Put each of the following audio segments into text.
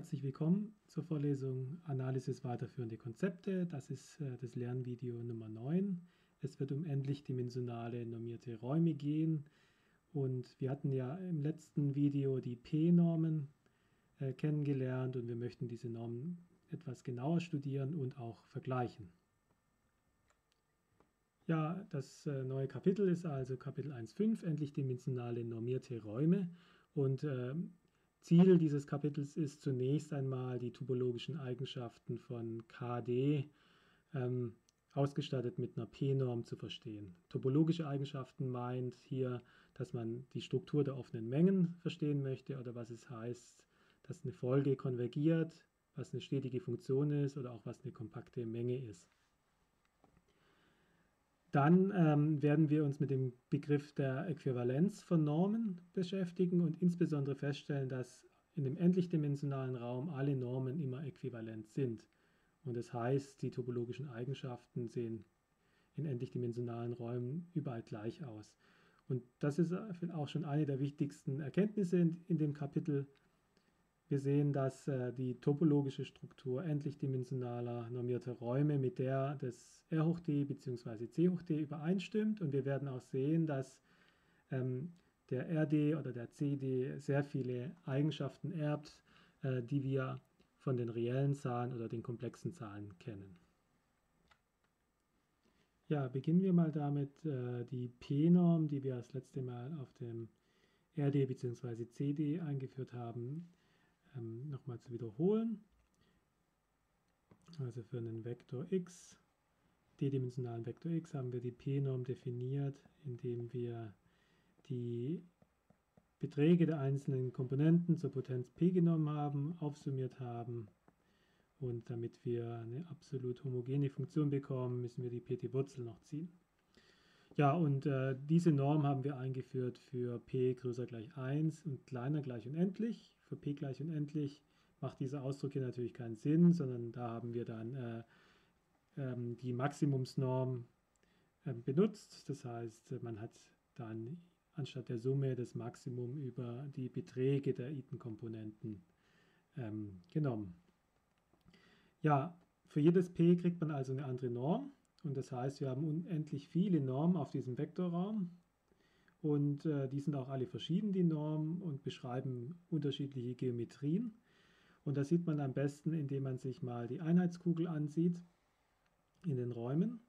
Herzlich willkommen zur Vorlesung Analysis weiterführende Konzepte. Das ist äh, das Lernvideo Nummer 9. Es wird um endlich dimensionale normierte Räume gehen. Und wir hatten ja im letzten Video die P-Normen äh, kennengelernt und wir möchten diese Normen etwas genauer studieren und auch vergleichen. Ja, das äh, neue Kapitel ist also Kapitel 1.5, endlich dimensionale normierte Räume. Und äh, Ziel dieses Kapitels ist zunächst einmal die topologischen Eigenschaften von KD ähm, ausgestattet mit einer P-Norm zu verstehen. Topologische Eigenschaften meint hier, dass man die Struktur der offenen Mengen verstehen möchte oder was es heißt, dass eine Folge konvergiert, was eine stetige Funktion ist oder auch was eine kompakte Menge ist. Dann ähm, werden wir uns mit dem Begriff der Äquivalenz von Normen beschäftigen und insbesondere feststellen, dass in dem endlichdimensionalen Raum alle Normen immer äquivalent sind. Und das heißt, die topologischen Eigenschaften sehen in endlichdimensionalen Räumen überall gleich aus. Und das ist auch schon eine der wichtigsten Erkenntnisse in, in dem Kapitel, wir sehen, dass äh, die topologische Struktur endlichdimensionaler normierter Räume mit der des R hoch d bzw. C hoch d übereinstimmt und wir werden auch sehen, dass ähm, der RD oder der CD sehr viele Eigenschaften erbt, äh, die wir von den reellen Zahlen oder den komplexen Zahlen kennen. Ja, beginnen wir mal damit, äh, die P-Norm, die wir das letzte Mal auf dem RD bzw. CD eingeführt haben, ähm, nochmal zu wiederholen. Also für einen Vektor x, d-dimensionalen Vektor x, haben wir die p-Norm definiert, indem wir die Beträge der einzelnen Komponenten zur Potenz p genommen haben, aufsummiert haben und damit wir eine absolut homogene Funktion bekommen, müssen wir die pt-Wurzel noch ziehen. Ja, und äh, diese Norm haben wir eingeführt für p größer gleich 1 und kleiner gleich unendlich. Für p gleich unendlich macht dieser Ausdruck hier natürlich keinen Sinn, sondern da haben wir dann äh, ähm, die Maximumsnorm äh, benutzt. Das heißt, man hat dann anstatt der Summe das Maximum über die Beträge der Itenkomponenten ähm, genommen. Ja, für jedes p kriegt man also eine andere Norm. Und das heißt, wir haben unendlich viele Normen auf diesem Vektorraum. Und äh, die sind auch alle verschieden, die Normen, und beschreiben unterschiedliche Geometrien. Und das sieht man am besten, indem man sich mal die Einheitskugel ansieht in den Räumen.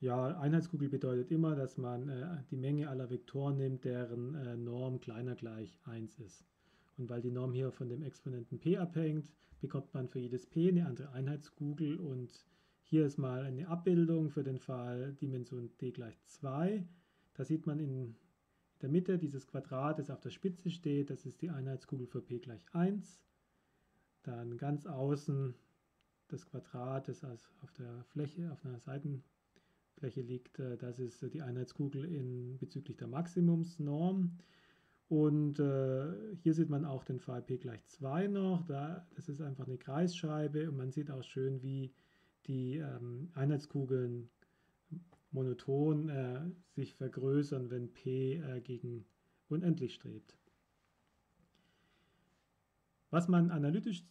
Ja, Einheitskugel bedeutet immer, dass man äh, die Menge aller Vektoren nimmt, deren äh, Norm kleiner gleich 1 ist. Und weil die Norm hier von dem Exponenten p abhängt, bekommt man für jedes p eine andere Einheitskugel und hier ist mal eine Abbildung für den Fall Dimension d gleich 2. Da sieht man in der Mitte dieses Quadrat, das auf der Spitze steht, das ist die Einheitskugel für p gleich 1. Dann ganz außen das Quadrat, das auf der Fläche, auf einer Seitenfläche liegt, äh, das ist die Einheitskugel in, bezüglich der Maximumsnorm. Und äh, hier sieht man auch den Fall p gleich 2 noch. Da, das ist einfach eine Kreisscheibe und man sieht auch schön, wie die ähm, Einheitskugeln monoton äh, sich vergrößern, wenn p äh, gegen unendlich strebt. Was man analytisch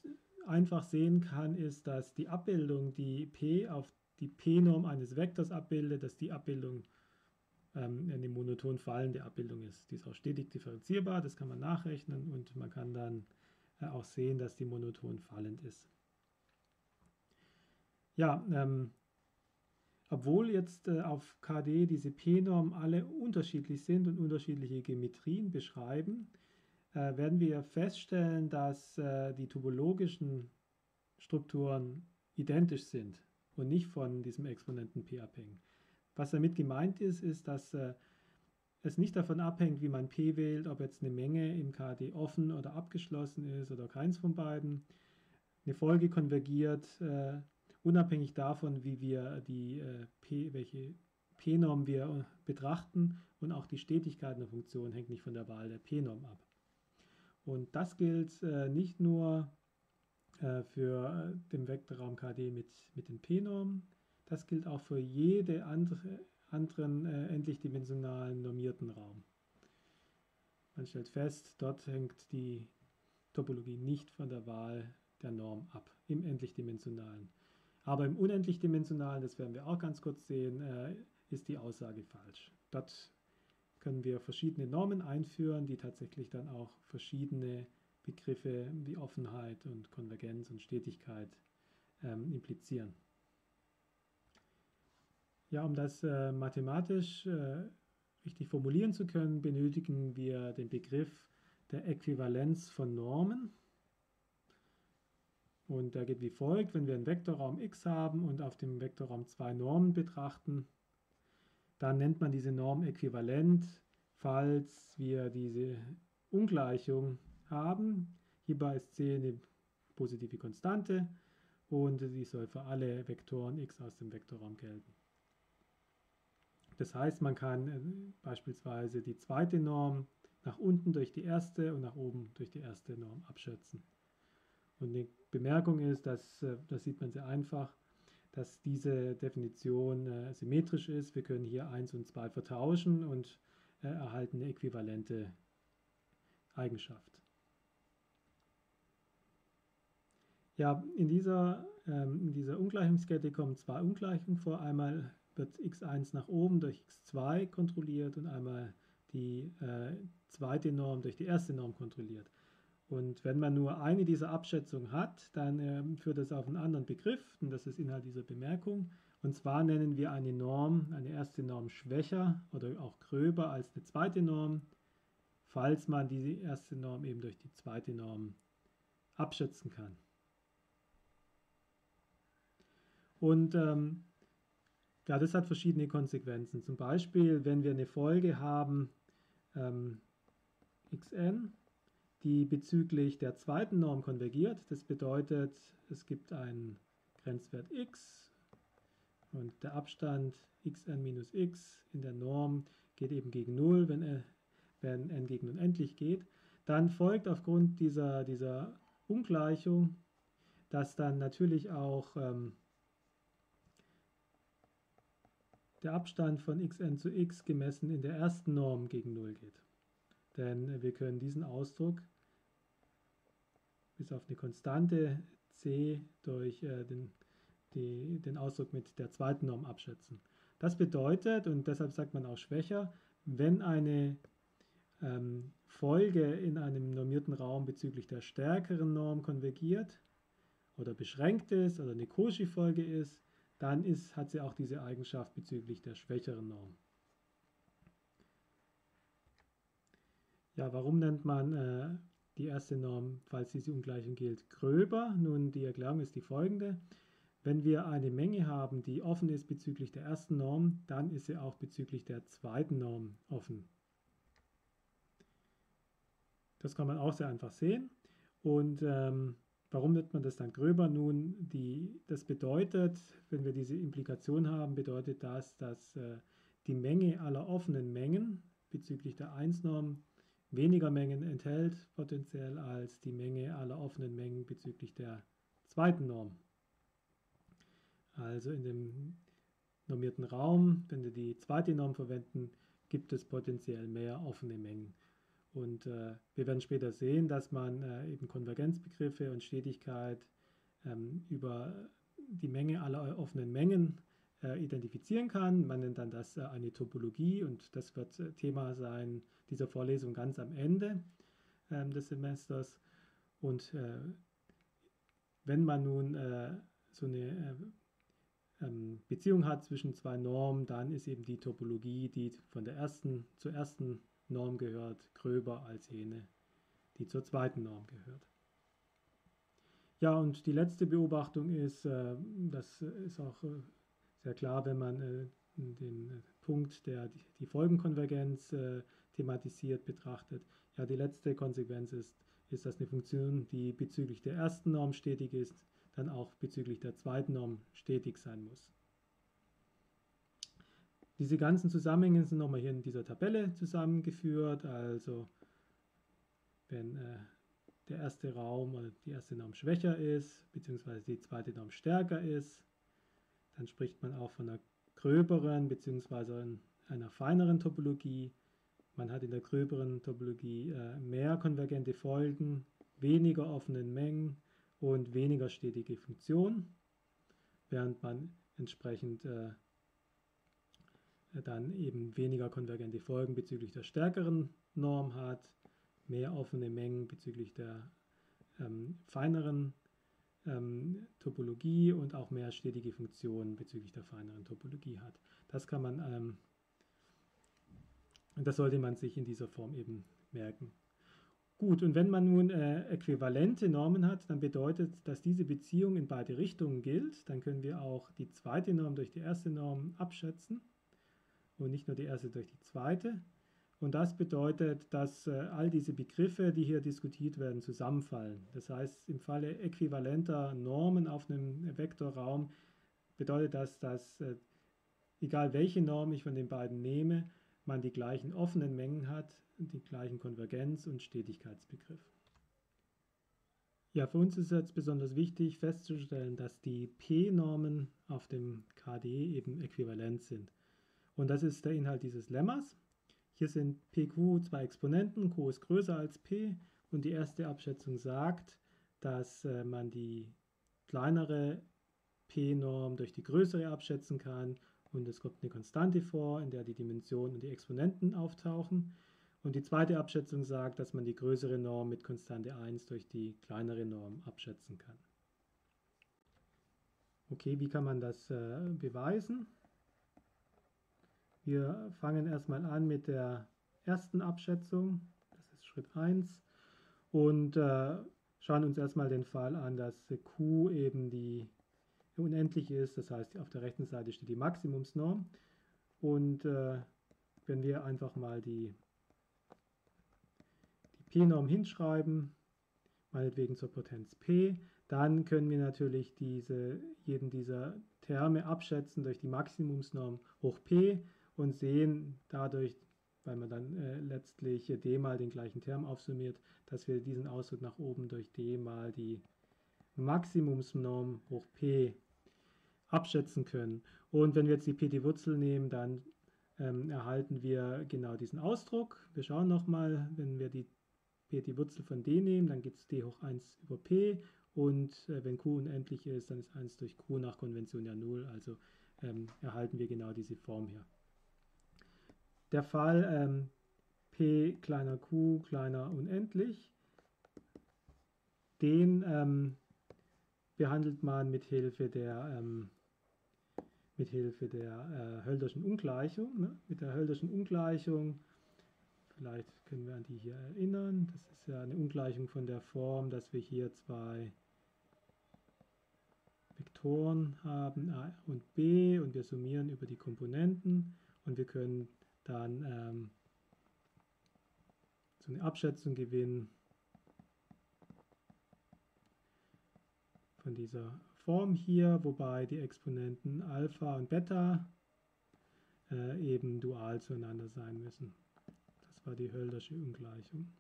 einfach sehen kann, ist, dass die Abbildung, die p auf die p-Norm eines Vektors abbildet, dass die Abbildung ähm, eine monoton fallende Abbildung ist. Die ist auch stetig differenzierbar, das kann man nachrechnen und man kann dann äh, auch sehen, dass die monoton fallend ist. Ja, ähm, obwohl jetzt äh, auf KD diese P-Normen alle unterschiedlich sind und unterschiedliche Geometrien beschreiben, äh, werden wir feststellen, dass äh, die topologischen Strukturen identisch sind und nicht von diesem Exponenten P abhängen. Was damit gemeint ist, ist, dass äh, es nicht davon abhängt, wie man P wählt, ob jetzt eine Menge im KD offen oder abgeschlossen ist oder keins von beiden. Eine Folge konvergiert äh, unabhängig davon, wie wir die äh, P, welche P-Norm wir betrachten und auch die Stetigkeit einer Funktion hängt nicht von der Wahl der P-Norm ab. Und das gilt äh, nicht nur äh, für den Vektorraum KD mit, mit den P-Normen, das gilt auch für jede andere anderen äh, endlichdimensionalen normierten Raum. Man stellt fest, dort hängt die Topologie nicht von der Wahl der Norm ab, im endlichdimensionalen. Aber im unendlichdimensionalen, das werden wir auch ganz kurz sehen, äh, ist die Aussage falsch. Dort können wir verschiedene Normen einführen, die tatsächlich dann auch verschiedene Begriffe wie Offenheit und Konvergenz und Stetigkeit ähm, implizieren. Ja, um das äh, mathematisch äh, richtig formulieren zu können, benötigen wir den Begriff der Äquivalenz von Normen. Und der geht wie folgt, wenn wir einen Vektorraum x haben und auf dem Vektorraum zwei Normen betrachten, dann nennt man diese Norm äquivalent, falls wir diese Ungleichung haben. Hierbei ist c eine positive Konstante und die soll für alle Vektoren x aus dem Vektorraum gelten. Das heißt, man kann äh, beispielsweise die zweite Norm nach unten durch die erste und nach oben durch die erste Norm abschätzen. Und die Bemerkung ist, dass, äh, das sieht man sehr einfach, dass diese Definition äh, symmetrisch ist. Wir können hier 1 und 2 vertauschen und äh, erhalten eine äquivalente Eigenschaft. Ja, in dieser, ähm, in dieser Ungleichungskette kommen zwei Ungleichungen vor. Einmal wird x1 nach oben durch x2 kontrolliert und einmal die äh, zweite Norm durch die erste Norm kontrolliert. Und wenn man nur eine dieser Abschätzungen hat, dann äh, führt das auf einen anderen Begriff, und das ist Inhalt dieser Bemerkung. Und zwar nennen wir eine Norm, eine erste Norm schwächer oder auch gröber als eine zweite Norm, falls man diese erste Norm eben durch die zweite Norm abschätzen kann. Und ähm, ja, das hat verschiedene Konsequenzen. Zum Beispiel, wenn wir eine Folge haben, ähm, xn, die bezüglich der zweiten Norm konvergiert. Das bedeutet, es gibt einen Grenzwert x und der Abstand xn minus x in der Norm geht eben gegen 0, wenn, er, wenn n gegen unendlich geht. Dann folgt aufgrund dieser, dieser Ungleichung, dass dann natürlich auch ähm, der Abstand von xn zu x gemessen in der ersten Norm gegen 0 geht. Denn wir können diesen Ausdruck bis auf eine Konstante c durch äh, den, die, den Ausdruck mit der zweiten Norm abschätzen. Das bedeutet, und deshalb sagt man auch schwächer, wenn eine ähm, Folge in einem normierten Raum bezüglich der stärkeren Norm konvergiert oder beschränkt ist oder eine Cauchy-Folge ist, dann ist, hat sie auch diese Eigenschaft bezüglich der schwächeren Norm. Ja, warum nennt man äh, die erste Norm, falls diese Ungleichung gilt, gröber? Nun, die Erklärung ist die folgende. Wenn wir eine Menge haben, die offen ist bezüglich der ersten Norm, dann ist sie auch bezüglich der zweiten Norm offen. Das kann man auch sehr einfach sehen. Und ähm, Warum nennt man das dann gröber? Nun, die, das bedeutet, wenn wir diese Implikation haben, bedeutet das, dass äh, die Menge aller offenen Mengen bezüglich der 1-Norm weniger Mengen enthält potenziell als die Menge aller offenen Mengen bezüglich der zweiten Norm. Also in dem normierten Raum, wenn wir die zweite Norm verwenden, gibt es potenziell mehr offene Mengen. Und äh, wir werden später sehen, dass man äh, eben Konvergenzbegriffe und Stetigkeit ähm, über die Menge aller offenen Mengen äh, identifizieren kann. Man nennt dann das äh, eine Topologie und das wird äh, Thema sein dieser Vorlesung ganz am Ende ähm, des Semesters. Und äh, wenn man nun so eine ähm, Beziehung hat zwischen zwei Normen, dann ist eben die Topologie, die von der ersten zur ersten Norm gehört, gröber als jene, die zur zweiten Norm gehört. Ja, und die letzte Beobachtung ist, äh, das ist auch äh, sehr klar, wenn man äh, den Punkt, der die Folgenkonvergenz thematisiert, betrachtet. Ja, die letzte Konsequenz ist, ist, dass eine Funktion, die bezüglich der ersten Norm stetig ist, dann auch bezüglich der zweiten Norm stetig sein muss. Diese ganzen Zusammenhänge sind nochmal hier in dieser Tabelle zusammengeführt. Also wenn äh, der erste Raum oder die erste Norm schwächer ist, beziehungsweise die zweite Norm stärker ist, dann spricht man auch von einer gröberen beziehungsweise einer feineren Topologie. Man hat in der gröberen Topologie äh, mehr konvergente Folgen weniger offenen Mengen und weniger stetige Funktion, während man entsprechend äh, dann eben weniger konvergente Folgen bezüglich der stärkeren Norm hat, mehr offene Mengen bezüglich der ähm, feineren ähm, Topologie und auch mehr stetige Funktionen bezüglich der feineren Topologie hat. Das kann man, ähm, das sollte man sich in dieser Form eben merken. Gut, und wenn man nun äh, äquivalente Normen hat, dann bedeutet, dass diese Beziehung in beide Richtungen gilt. Dann können wir auch die zweite Norm durch die erste Norm abschätzen und nicht nur die erste durch die zweite. Und das bedeutet, dass äh, all diese Begriffe, die hier diskutiert werden, zusammenfallen. Das heißt, im Falle äquivalenter Normen auf einem Vektorraum bedeutet das, dass äh, egal welche Norm ich von den beiden nehme, man die gleichen offenen Mengen hat, die gleichen Konvergenz- und Stetigkeitsbegriff. Ja, für uns ist jetzt besonders wichtig festzustellen, dass die P-Normen auf dem KDE eben äquivalent sind. Und das ist der Inhalt dieses Lemmas. Hier sind PQ zwei Exponenten, Q ist größer als P und die erste Abschätzung sagt, dass äh, man die kleinere P-Norm durch die größere abschätzen kann und es kommt eine Konstante vor, in der die Dimensionen und die Exponenten auftauchen. Und die zweite Abschätzung sagt, dass man die größere Norm mit Konstante 1 durch die kleinere Norm abschätzen kann. Okay, wie kann man das äh, beweisen? Wir fangen erstmal an mit der ersten Abschätzung, das ist Schritt 1, und äh, schauen uns erstmal den Fall an, dass Q eben die unendlich ist, das heißt auf der rechten Seite steht die Maximumsnorm. Und äh, wenn wir einfach mal die P-Norm hinschreiben, meinetwegen zur Potenz P, dann können wir natürlich diese, jeden dieser Terme abschätzen durch die Maximumsnorm hoch P und sehen dadurch, weil man dann äh, letztlich d mal den gleichen Term aufsummiert, dass wir diesen Ausdruck nach oben durch d mal die Maximumsnorm hoch P abschätzen können. Und wenn wir jetzt die P die Wurzel nehmen, dann ähm, erhalten wir genau diesen Ausdruck. Wir schauen nochmal, wenn wir die p die Wurzel von d nehmen, dann gibt es d hoch 1 über p und äh, wenn q unendlich ist, dann ist 1 durch q nach Konvention ja 0, also ähm, erhalten wir genau diese Form hier. Der Fall ähm, p kleiner q kleiner unendlich, den ähm, behandelt man mit Hilfe der ähm, mit Hilfe der äh, Hölderschen Ungleichung. Ne? Mit der Hölderschen Ungleichung Vielleicht können wir an die hier erinnern. Das ist ja eine Ungleichung von der Form, dass wir hier zwei Vektoren haben, a und b, und wir summieren über die Komponenten und wir können dann ähm, so eine Abschätzung gewinnen von dieser Form hier, wobei die Exponenten Alpha und Beta äh, eben dual zueinander sein müssen war die Höldersche Ungleichung.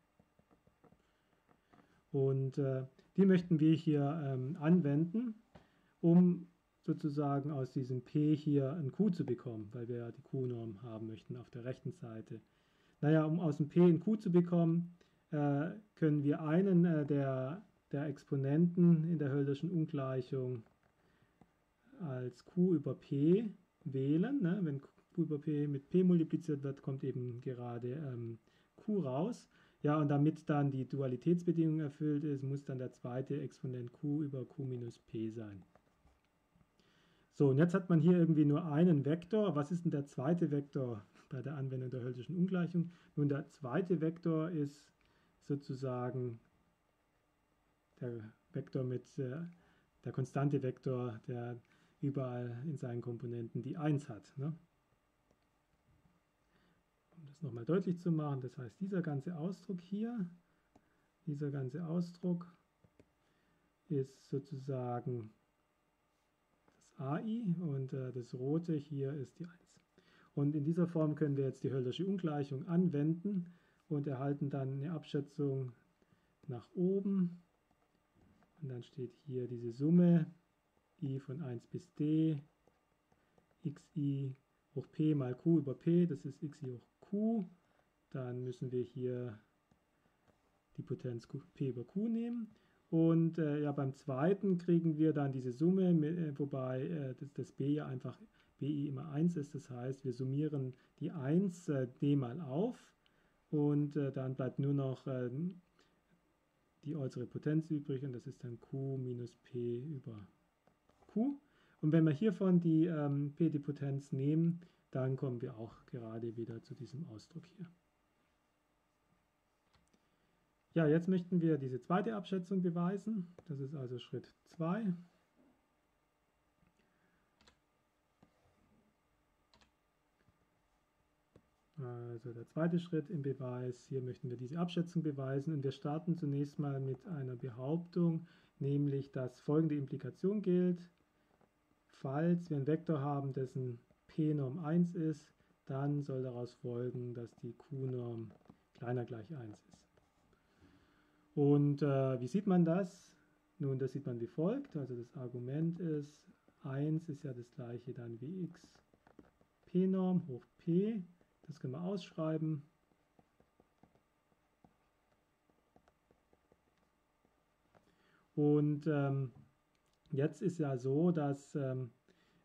Und äh, die möchten wir hier ähm, anwenden, um sozusagen aus diesem P hier ein Q zu bekommen, weil wir ja die Q-Norm haben möchten auf der rechten Seite. Naja, um aus dem P ein Q zu bekommen, äh, können wir einen äh, der, der Exponenten in der Hölderschen Ungleichung als Q über P wählen. Ne? Wenn Q über P mit P multipliziert wird, kommt eben gerade ähm, Q raus. Ja, und damit dann die Dualitätsbedingung erfüllt ist, muss dann der zweite Exponent Q über Q minus P sein. So, und jetzt hat man hier irgendwie nur einen Vektor. Was ist denn der zweite Vektor bei der Anwendung der Hölderschen Ungleichung? Nun, der zweite Vektor ist sozusagen der Vektor mit äh, der konstante Vektor, der überall in seinen Komponenten die 1 hat. Ne? um das nochmal deutlich zu machen, das heißt, dieser ganze Ausdruck hier, dieser ganze Ausdruck ist sozusagen AI und äh, das rote hier ist die 1. Und in dieser Form können wir jetzt die Höldersche Ungleichung anwenden und erhalten dann eine Abschätzung nach oben. Und dann steht hier diese Summe i von 1 bis d, xi hoch p mal q über p, das ist xi hoch Q. Dann müssen wir hier die Potenz P über Q nehmen. Und äh, ja, beim zweiten kriegen wir dann diese Summe, mit, äh, wobei äh, das, das, B ja einfach BI immer 1 ist. Das heißt, wir summieren die 1 äh, D mal auf und äh, dann bleibt nur noch ähm, die äußere Potenz übrig und das ist dann Q minus P über Q. Und wenn wir hiervon die ähm, P die Potenz nehmen, dann kommen wir auch gerade wieder zu diesem Ausdruck hier. Ja, jetzt möchten wir diese zweite Abschätzung beweisen. Das ist also Schritt 2. Also der zweite Schritt im Beweis, hier möchten wir diese Abschätzung beweisen und wir starten zunächst mal mit einer Behauptung, nämlich dass folgende Implikation gilt. Falls wir einen Vektor haben, dessen p-Norm 1 ist, dann soll daraus folgen, dass die q-Norm kleiner gleich 1 ist. Und äh, wie sieht man das? Nun, das sieht man wie folgt. Also das Argument ist, 1 ist ja das gleiche dann wie x p-Norm hoch p. Das können wir ausschreiben. Und ähm, jetzt ist ja so, dass ähm,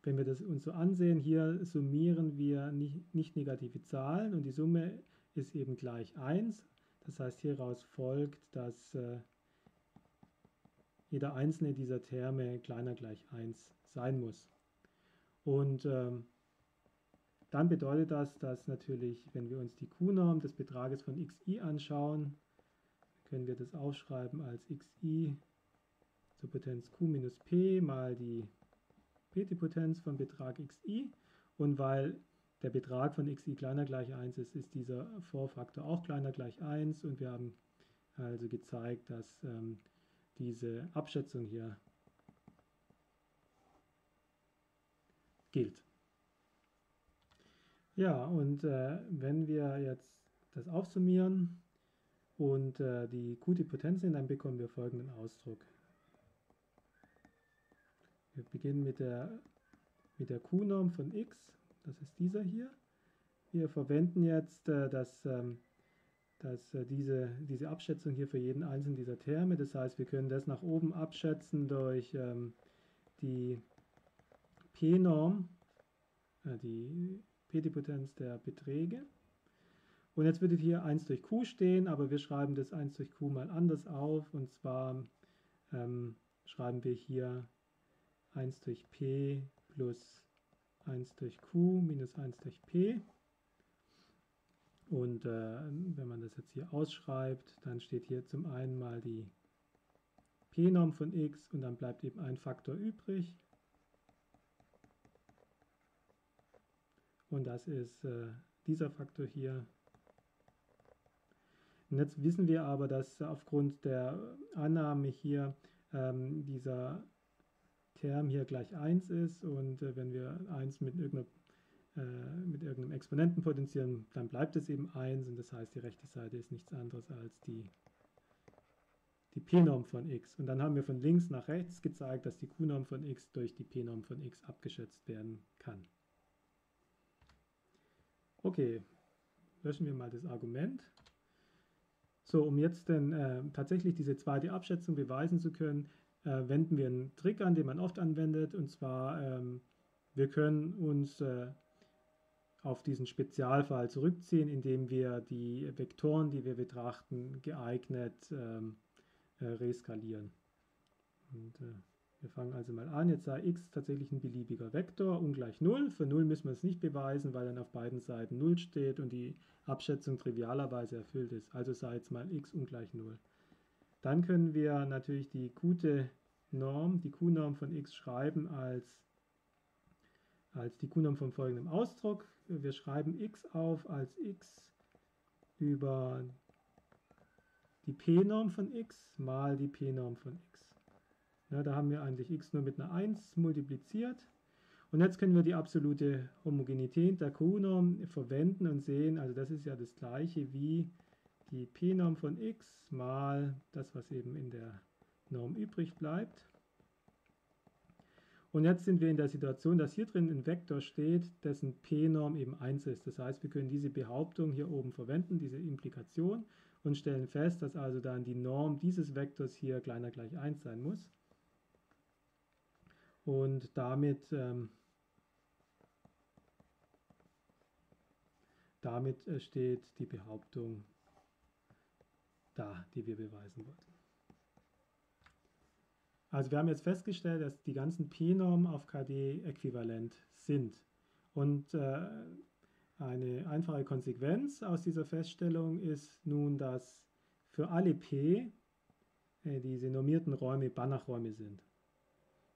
wenn wir das uns so ansehen, hier summieren wir nicht, nicht negative Zahlen und die Summe ist eben gleich 1. Das heißt, hieraus folgt, dass äh, jeder einzelne dieser Terme kleiner gleich 1 sein muss. Und ähm, dann bedeutet das, dass natürlich, wenn wir uns die Q-Norm des Betrages von xi anschauen, können wir das aufschreiben als xi zur Potenz q minus p mal die p-Potenz von Betrag xi. Und weil der Betrag von xi kleiner gleich 1 ist, ist dieser Vorfaktor auch kleiner gleich 1 und wir haben also gezeigt, dass ähm, diese Abschätzung hier gilt. Ja, und äh, wenn wir jetzt das aufsummieren und äh, die Qt-Potenz sehen, dann bekommen wir folgenden Ausdruck. Wir beginnen mit der, mit der Q-Norm von x das ist dieser hier. Wir verwenden jetzt äh, das, ähm, das, äh, diese, diese Abschätzung hier für jeden einzelnen dieser Terme. Das heißt, wir können das nach oben abschätzen durch ähm, die P-Norm, äh, die P-Potenz der Beträge. Und jetzt würde hier 1 durch Q stehen, aber wir schreiben das 1 durch Q mal anders auf. Und zwar ähm, schreiben wir hier 1 durch P plus 1 durch q minus 1 durch p. Und äh, wenn man das jetzt hier ausschreibt, dann steht hier zum einen mal die p-Norm von x und dann bleibt eben ein Faktor übrig. Und das ist äh, dieser Faktor hier. Und jetzt wissen wir aber, dass aufgrund der Annahme hier ähm, dieser Term hier gleich 1 ist und äh, wenn wir 1 mit, äh, mit irgendeinem Exponenten potenzieren, dann bleibt es eben 1 und das heißt, die rechte Seite ist nichts anderes als die, die P-Norm von x. Und dann haben wir von links nach rechts gezeigt, dass die Q-Norm von x durch die P-Norm von x abgeschätzt werden kann. Okay, löschen wir mal das Argument. So, um jetzt dann äh, tatsächlich diese zweite Abschätzung beweisen zu können, äh, wenden wir einen Trick an, den man oft anwendet. Und zwar, ähm, wir können uns äh, auf diesen Spezialfall zurückziehen, indem wir die Vektoren, die wir betrachten, geeignet ähm, äh, reskalieren. Und, äh, wir fangen also mal an. Jetzt sei x tatsächlich ein beliebiger Vektor, ungleich 0. Für 0 müssen wir es nicht beweisen, weil dann auf beiden Seiten 0 steht und die Abschätzung trivialerweise erfüllt ist. Also sei jetzt mal x ungleich 0. Dann können wir natürlich die gute Norm, die Q-Norm von x schreiben als, als die Q-Norm von folgendem Ausdruck. Wir schreiben x auf als x über die P-Norm von x mal die P-Norm von x. Ja, da haben wir eigentlich x nur mit einer 1 multipliziert. Und jetzt können wir die absolute Homogenität der Q-Norm verwenden und sehen, also das ist ja das gleiche wie die P-Norm von x mal das, was eben in der Norm übrig bleibt. Und jetzt sind wir in der Situation, dass hier drin ein Vektor steht, dessen P-Norm eben 1 ist. Das heißt, wir können diese Behauptung hier oben verwenden, diese Implikation, und stellen fest, dass also dann die Norm dieses Vektors hier kleiner gleich 1 sein muss. Und damit, ähm, damit äh, steht die Behauptung da, die wir beweisen wollten. Also wir haben jetzt festgestellt, dass die ganzen P-Normen auf KD äquivalent sind. Und äh, eine einfache Konsequenz aus dieser Feststellung ist nun, dass für alle P äh, diese normierten Räume Banachräume sind.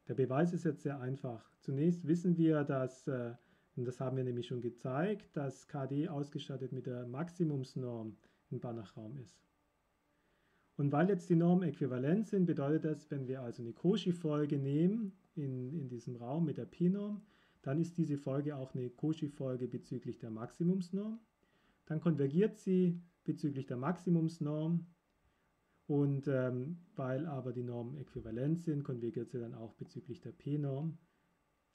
Der Beweis ist jetzt sehr einfach. Zunächst wissen wir, dass, äh, und das haben wir nämlich schon gezeigt, dass KD ausgestattet mit der Maximumsnorm ein Banachraum ist. Und weil jetzt die Normen äquivalent sind, bedeutet das, wenn wir also eine Cauchy-Folge nehmen in, in diesem Raum mit der Pi-Norm, dann ist diese Folge auch eine Cauchy-Folge bezüglich der Maximumsnorm. Dann konvergiert sie bezüglich der Maximumsnorm und ähm, weil aber die Normen äquivalent sind, konvergiert sie dann auch bezüglich der P-Norm.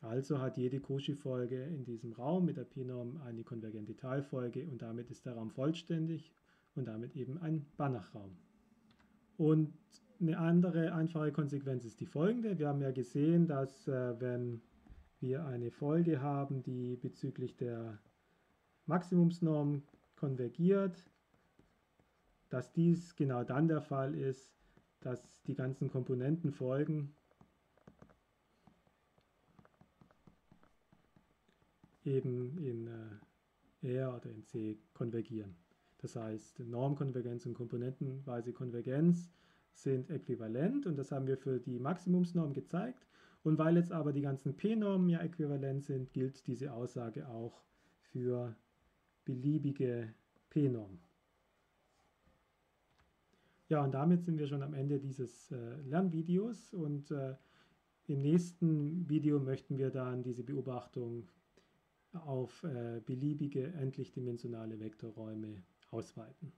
Also hat jede Cauchy-Folge in diesem Raum mit der P-Norm eine konvergente Teilfolge und damit ist der Raum vollständig und damit eben ein Banach-Raum. Und eine andere einfache Konsequenz ist die folgende. Wir haben ja gesehen, dass äh, wenn wir eine Folge haben, die bezüglich der Maximumsnorm konvergiert, dass dies genau dann der Fall ist, dass die ganzen Komponentenfolgen eben in äh, R oder in C konvergieren. Das heißt, Normkonvergenz und komponentenweise Konvergenz sind äquivalent und das haben wir für die Maximumsnorm gezeigt. Und weil jetzt aber die ganzen P-Normen ja äquivalent sind, gilt diese Aussage auch für beliebige P-Normen. Ja, und damit sind wir schon am Ende dieses äh, Lernvideos und äh, im nächsten Video möchten wir dann diese Beobachtung auf äh, beliebige endlichdimensionale Vektorräume ausweiten.